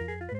Thank you.